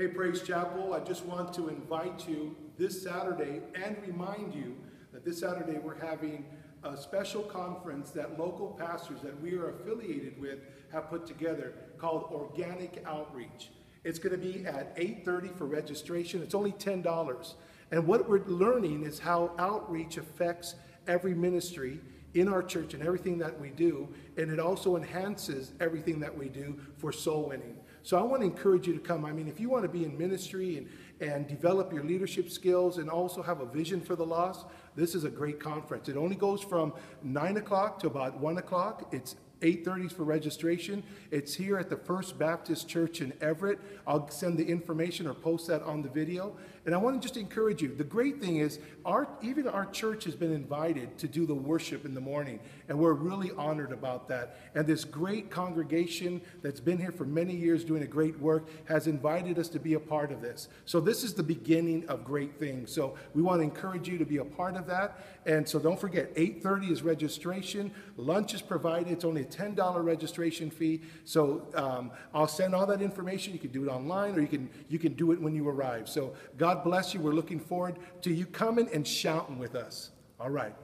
Hey, Praise Chapel, I just want to invite you this Saturday and remind you that this Saturday we're having a special conference that local pastors that we are affiliated with have put together called Organic Outreach. It's going to be at 8:30 for registration. It's only $10. And what we're learning is how outreach affects every ministry in our church and everything that we do, and it also enhances everything that we do for soul winning. So I want to encourage you to come. I mean, if you want to be in ministry and, and develop your leadership skills and also have a vision for the lost, this is a great conference. It only goes from 9 o'clock to about 1 o'clock. It's 8.30 for registration. It's here at the First Baptist Church in Everett. I'll send the information or post that on the video. And I want to just encourage you. The great thing is, our, even our church has been invited to do the worship in the morning. And we're really honored about that. And this great congregation that's been here for many years doing a great work has invited us to be a part of this. So this is the beginning of great things. So we want to encourage you to be a part of that. And so don't forget, 8.30 is registration. Lunch is provided. It's only $10 registration fee. So um, I'll send all that information. You can do it online or you can, you can do it when you arrive. So God bless you. We're looking forward to you coming and shouting with us. All right.